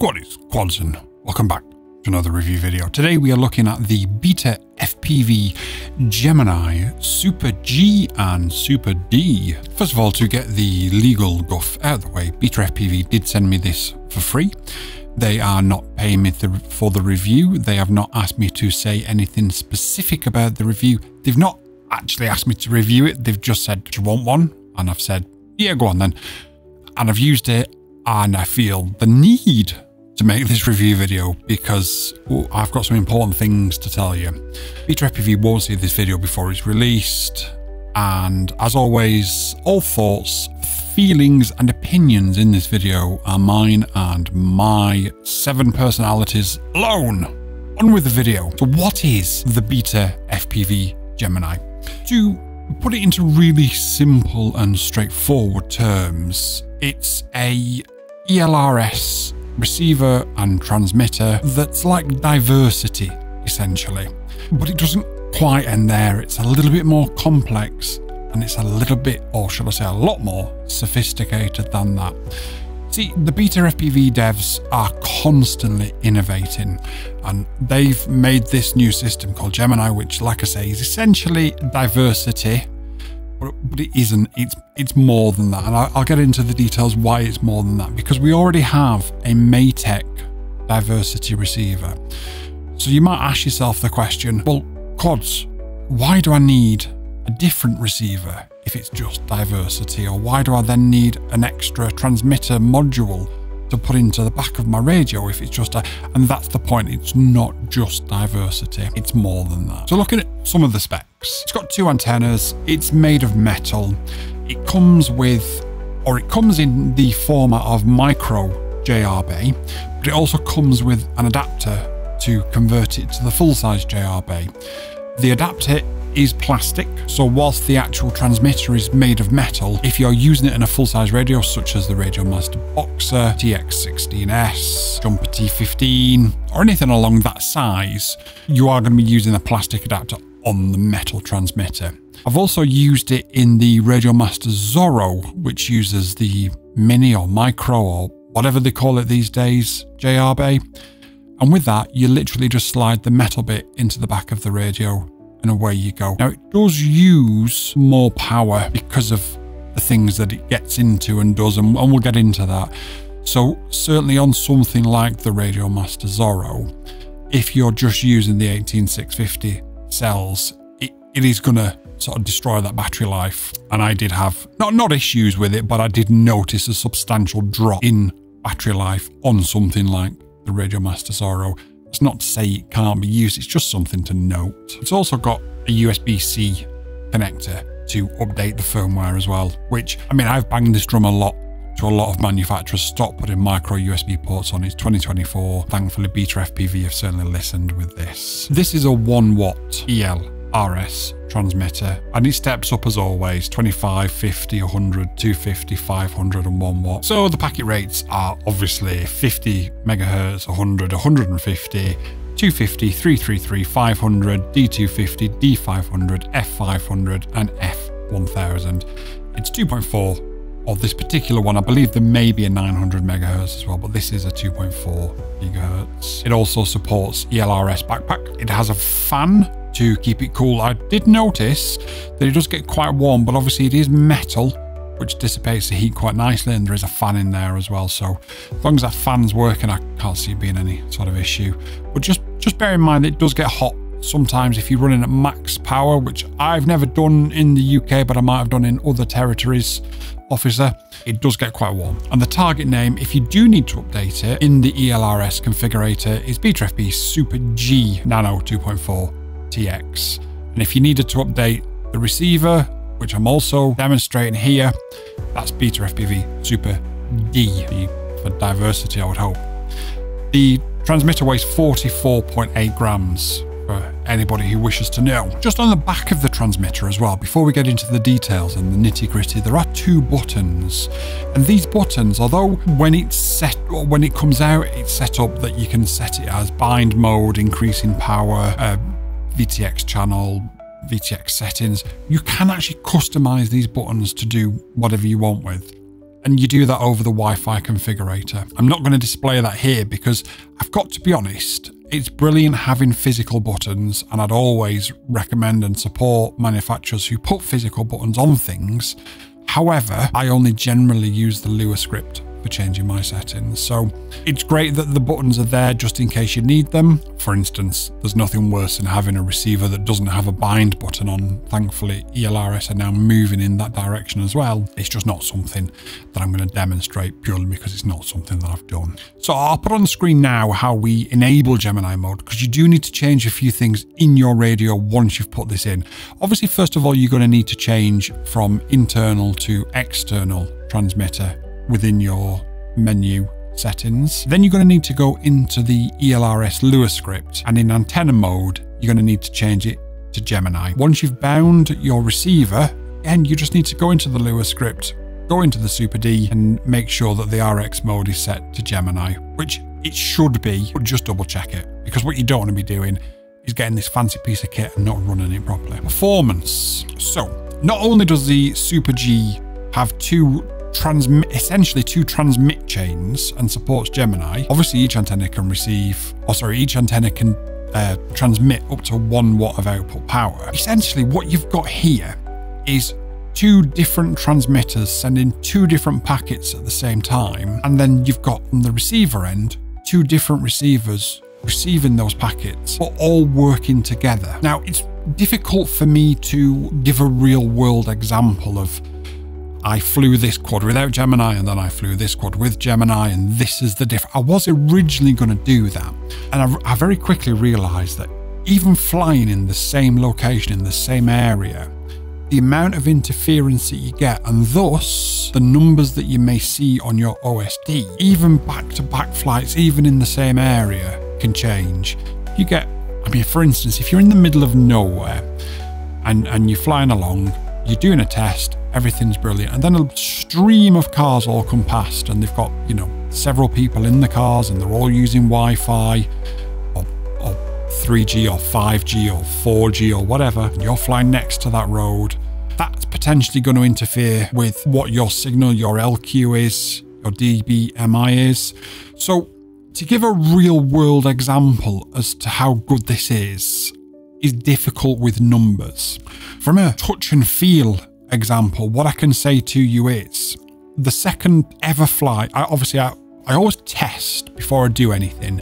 Squad, it's Quads and welcome back to another review video. Today we are looking at the Beta FPV Gemini Super G and Super D. First of all, to get the legal guff out of the way, Beta FPV did send me this for free. They are not paying me for the review. They have not asked me to say anything specific about the review. They've not actually asked me to review it. They've just said, do you want one? And I've said, yeah, go on then. And I've used it and I feel the need to make this review video because I've got some important things to tell you. Beta FPV won't see this video before it's released and as always all thoughts, feelings and opinions in this video are mine and my seven personalities alone. On with the video. So what is the Beta FPV Gemini? To put it into really simple and straightforward terms, it's a ELRS receiver and transmitter that's like diversity, essentially. But it doesn't quite end there. It's a little bit more complex and it's a little bit, or should I say a lot more sophisticated than that. See, the beta FPV devs are constantly innovating and they've made this new system called Gemini, which like I say is essentially diversity but, it isn't. It's it's more than that, and I'll, I'll get into the details why it's more than that because we already have a Matek diversity receiver. So you might ask yourself the question, well, quads, why do I need a different receiver if it's just diversity, or why do I then need an extra transmitter module? To put into the back of my radio if it's just a, and that's the point, it's not just diversity, it's more than that. So looking at some of the specs, it's got two antennas, it's made of metal, it comes with, or it comes in the format of micro JRB, but it also comes with an adapter to convert it to the full-size JRB. The adapter is plastic, so whilst the actual transmitter is made of metal, if you're using it in a full-size radio such as the Radio Master Boxer, TX16S, Jumper T15, or anything along that size, you are going to be using a plastic adapter on the metal transmitter. I've also used it in the Radio Master Zorro, which uses the mini or micro or whatever they call it these days, JRB. And with that, you literally just slide the metal bit into the back of the radio and away you go. Now, it does use more power because of the things that it gets into and does, and, and we'll get into that. So, certainly on something like the Radio Master Zorro, if you're just using the 18650 cells, it, it is going to sort of destroy that battery life. And I did have, not, not issues with it, but I did notice a substantial drop in battery life on something like the Radio Master Zorro. Not to say it can't be used, it's just something to note. It's also got a USB-C connector to update the firmware as well, which, I mean, I've banged this drum a lot to a lot of manufacturers stop putting micro USB ports on. It's 2024. Thankfully, Beta FPV have certainly listened with this. This is a 1 watt EL RS transmitter and it steps up as always 25 50 100 250 500 and 1 watt so the packet rates are obviously 50 megahertz 100 150 250 333 500 d250 d500 f500 and f1000 it's 2.4 of this particular one, I believe there may be a 900 megahertz as well, but this is a 2.4 gigahertz. It also supports ELRS backpack. It has a fan to keep it cool. I did notice that it does get quite warm, but obviously it is metal, which dissipates the heat quite nicely, and there is a fan in there as well. So as long as that fan's working, I can't see it being any sort of issue. But just, just bear in mind it does get hot sometimes if you're running at max power, which I've never done in the UK, but I might have done in other territories, officer, it does get quite warm. And the target name, if you do need to update it in the ELRS configurator, is BETAFPV Super G Nano 2.4 TX. And if you needed to update the receiver, which I'm also demonstrating here, that's Beta FPV Super D for diversity, I would hope. The transmitter weighs 44.8 grams for anybody who wishes to know. Just on the back of the transmitter as well, before we get into the details and the nitty gritty, there are two buttons. And these buttons, although when it's set, when it comes out, it's set up that you can set it as bind mode, increasing power, uh, VTX channel, VTX settings, you can actually customize these buttons to do whatever you want with. and you do that over the Wi-Fi configurator. I'm not going to display that here because I've got to be honest, it's brilliant having physical buttons and I'd always recommend and support manufacturers who put physical buttons on things. However, I only generally use the Lua script for changing my settings. So it's great that the buttons are there just in case you need them. For instance, there's nothing worse than having a receiver that doesn't have a bind button on. Thankfully, ELRS are now moving in that direction as well. It's just not something that I'm going to demonstrate purely because it's not something that I've done. So I'll put on the screen now how we enable Gemini mode because you do need to change a few things in your radio once you've put this in. Obviously, first of all, you're going to need to change from internal to external transmitter within your menu settings. Then you're going to need to go into the ELRS Lua script and in antenna mode, you're going to need to change it to Gemini. Once you've bound your receiver, and you just need to go into the Lua script, go into the Super D and make sure that the RX mode is set to Gemini, which it should be, but just double check it because what you don't want to be doing is getting this fancy piece of kit and not running it properly. Performance. So, not only does the Super G have two transmit essentially two transmit chains and supports Gemini. Obviously, each antenna can receive, or sorry, each antenna can uh, transmit up to one watt of output power. Essentially, what you've got here is two different transmitters sending two different packets at the same time, and then you've got on the receiver end two different receivers receiving those packets, but all working together. Now, it's difficult for me to give a real world example of I flew this quad without Gemini and then I flew this quad with Gemini and this is the difference. I was originally going to do that and I, I very quickly realised that even flying in the same location, in the same area, the amount of interference that you get and thus the numbers that you may see on your OSD, even back-to-back flights, even in the same area, can change. You get, I mean, for instance, if you're in the middle of nowhere and, and you're flying along, you're doing a test, everything's brilliant. And then a stream of cars all come past and they've got, you know, several people in the cars and they're all using Wi-Fi or, or 3G or 5G or 4G or whatever. And you're flying next to that road. That's potentially going to interfere with what your signal, your LQ is, your DBMI is. So to give a real world example as to how good this is, is difficult with numbers. From a touch and feel example, what I can say to you is the second ever flight, I, obviously, I, I always test before I do anything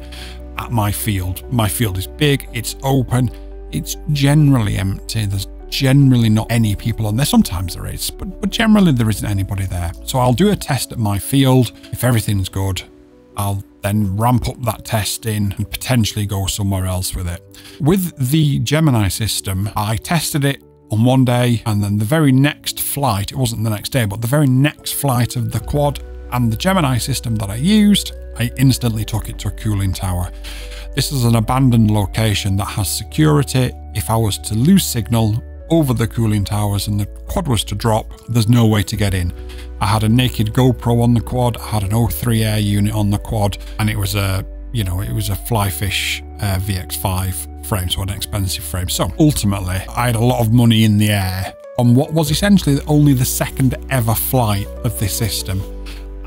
at my field. My field is big, it's open, it's generally empty. There's generally not any people on there. Sometimes there is, but, but generally there isn't anybody there. So I'll do a test at my field. If everything's good, I'll then ramp up that testing and potentially go somewhere else with it. With the Gemini system, I tested it on one day and then the very next flight, it wasn't the next day, but the very next flight of the quad and the Gemini system that I used, I instantly took it to a cooling tower. This is an abandoned location that has security. If I was to lose signal over the cooling towers and the quad was to drop, there's no way to get in. I had a naked GoPro on the quad, I had an O3 Air unit on the quad, and it was a, you know, it was a Flyfish uh, VX5 frame, so an expensive frame. So ultimately, I had a lot of money in the air on what was essentially only the second ever flight of this system,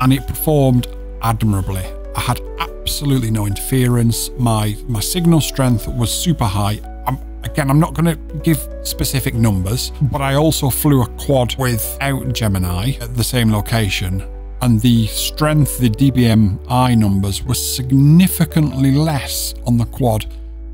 and it performed admirably. I had absolutely no interference. My my signal strength was super high. Again, I'm not going to give specific numbers, but I also flew a quad without Gemini at the same location and the strength, the DBMI numbers were significantly less on the quad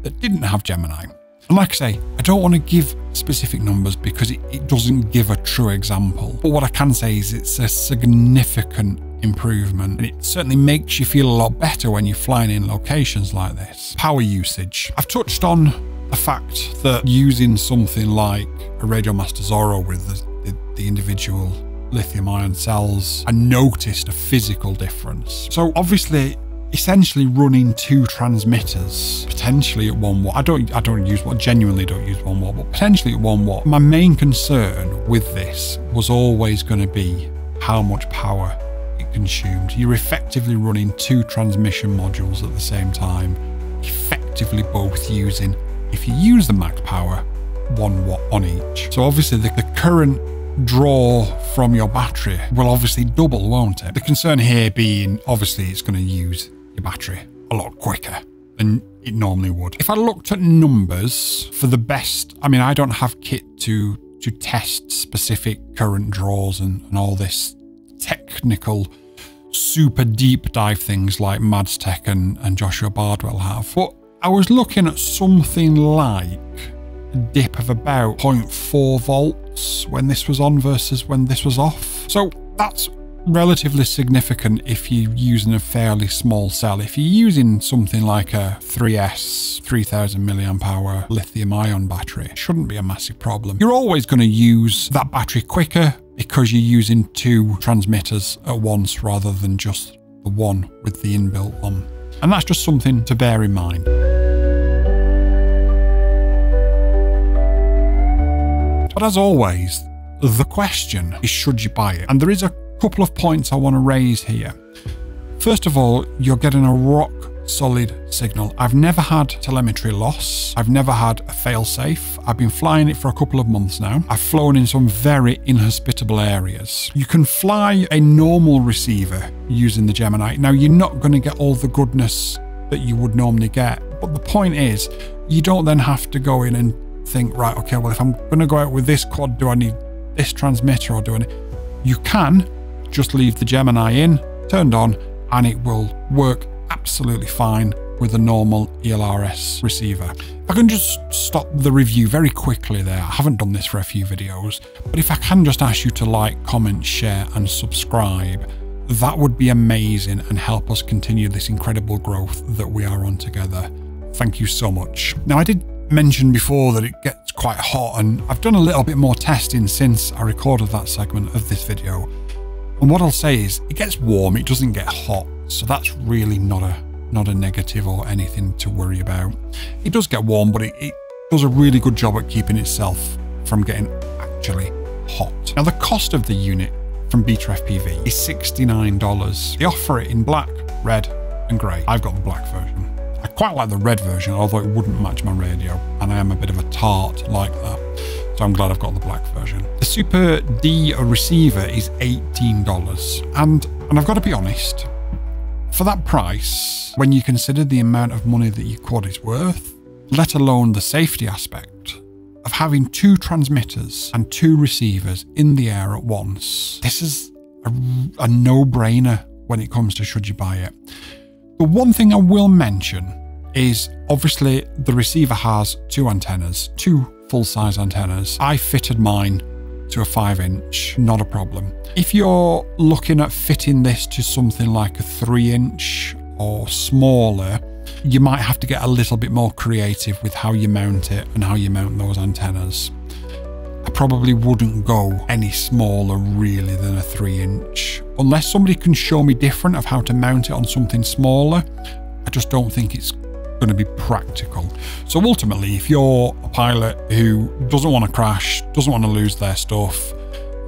that didn't have Gemini. And like I say, I don't want to give specific numbers because it, it doesn't give a true example. But what I can say is it's a significant improvement and it certainly makes you feel a lot better when you're flying in locations like this. Power usage. I've touched on the fact that using something like a Radiomaster Zorro with the, the, the individual lithium ion cells, I noticed a physical difference. So obviously essentially running two transmitters potentially at one watt. I don't I don't use what genuinely don't use one watt, but potentially at one watt. My main concern with this was always going to be how much power it consumed. You're effectively running two transmission modules at the same time, effectively both using, if you use the max power, one watt on each. So obviously the, the current draw from your battery will obviously double, won't it? The concern here being obviously it's going to use your battery a lot quicker than it normally would. If I looked at numbers for the best, I mean, I don't have kit to to test specific current draws and, and all this technical super deep dive things like MadsTech and, and Joshua Bardwell have. But I was looking at something like a dip of about 0.4 volts when this was on versus when this was off. So that's relatively significant if you're using a fairly small cell. If you're using something like a 3S 3000 milliamp hour lithium ion battery, it shouldn't be a massive problem. You're always going to use that battery quicker because you're using two transmitters at once rather than just the one with the inbuilt one. And that's just something to bear in mind. But as always, the question is should you buy it? And there is a couple of points I want to raise here. First of all, you're getting a rock solid signal. I've never had telemetry loss. I've never had a failsafe. I've been flying it for a couple of months now. I've flown in some very inhospitable areas. You can fly a normal receiver using the Gemini. Now, you're not going to get all the goodness that you would normally get. But the point is, you don't then have to go in and think, right, okay, well, if I'm going to go out with this quad, do I need this transmitter or do I need... You can just leave the Gemini in, turned on, and it will work absolutely fine with a normal ELRS receiver. If I can just stop the review very quickly there, I haven't done this for a few videos, but if I can just ask you to like, comment, share and subscribe, that would be amazing and help us continue this incredible growth that we are on together. Thank you so much. Now I did mention before that it gets quite hot and I've done a little bit more testing since I recorded that segment of this video and what I'll say is it gets warm, it doesn't get hot. So that's really not a not a negative or anything to worry about. It does get warm, but it, it does a really good job at keeping itself from getting actually hot. Now the cost of the unit from Beta FPV is $69. They offer it in black, red and grey. I've got the black version. I quite like the red version, although it wouldn't match my radio, and I am a bit of a tart like that so I'm glad I've got the black version. The Super D receiver is $18 and, and I've got to be honest, for that price, when you consider the amount of money that your quad is worth, let alone the safety aspect of having two transmitters and two receivers in the air at once, this is a, a no-brainer when it comes to should you buy it. The one thing I will mention is obviously the receiver has two antennas, two full size antennas. I fitted mine to a 5 inch, not a problem. If you're looking at fitting this to something like a 3 inch or smaller, you might have to get a little bit more creative with how you mount it and how you mount those antennas. I probably wouldn't go any smaller really than a 3 inch. Unless somebody can show me different of how to mount it on something smaller, I just don't think it's going to be practical. So ultimately, if you're a pilot who doesn't want to crash, doesn't want to lose their stuff,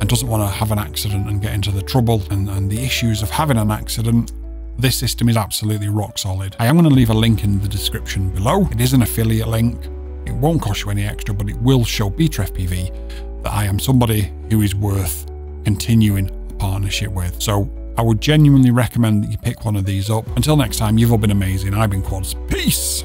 and doesn't want to have an accident and get into the trouble and, and the issues of having an accident, this system is absolutely rock solid. I am going to leave a link in the description below. It is an affiliate link. It won't cost you any extra, but it will show Beta FPV that I am somebody who is worth continuing a partnership with. So I would genuinely recommend that you pick one of these up. Until next time, you've all been amazing. I've been Quads. Peace!